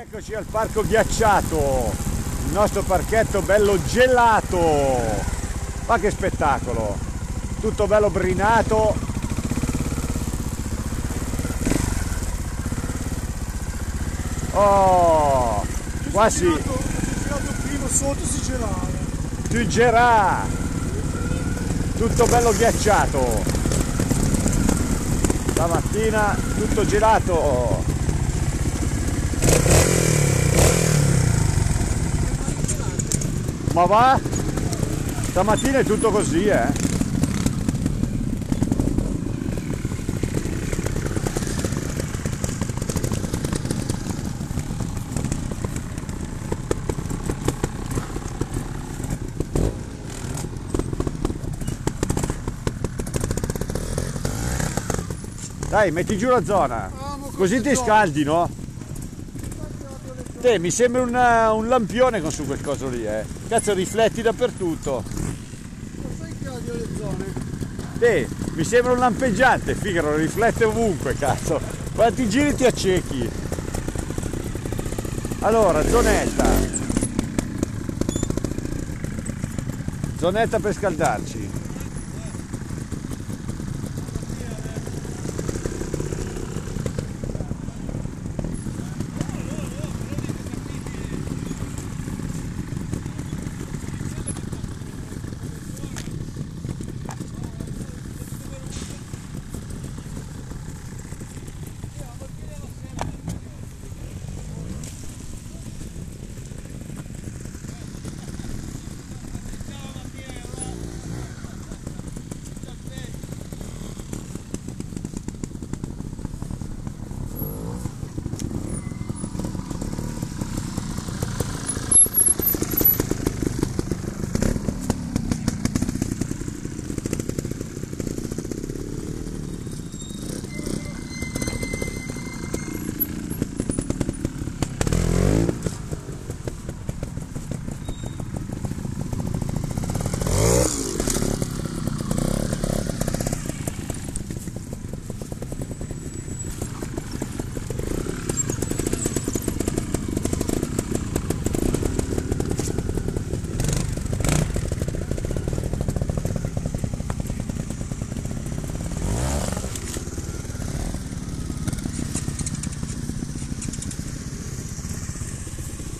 Eccoci al parco ghiacciato, il nostro parchetto bello gelato. Ma che spettacolo! Tutto bello brinato. Oh, qua si... prima sotto si gelava. Tu gerà! Tutto bello ghiacciato. Stamattina tutto gelato. Ma va? Stamattina è tutto così, eh? Dai, metti giù la zona. Così ti scaldi, no? Te, mi sembra una, un lampione con su quel coso lì, eh. Cazzo, rifletti dappertutto. Ma sai che odio le zone? Te, mi sembra un lampeggiante, Figaro, riflette ovunque, cazzo. Quanti giri ti accechi? Allora, zonetta. Zonetta per scaldarci.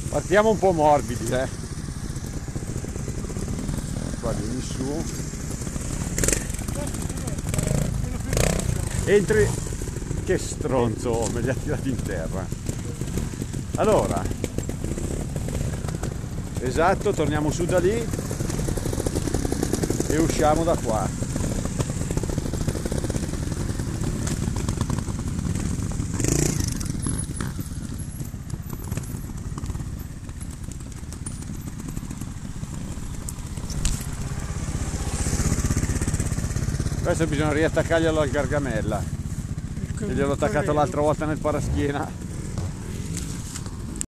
Partiamo un po' morbidi, eh. Qua vieni su. Entri. Che stronzo, me li ha tirati in terra. Allora. Esatto, torniamo su da lì e usciamo da qua. Questo bisogna riattaccarglielo al gargamella. Che gliel'ho attaccato l'altra volta nel paraschiena.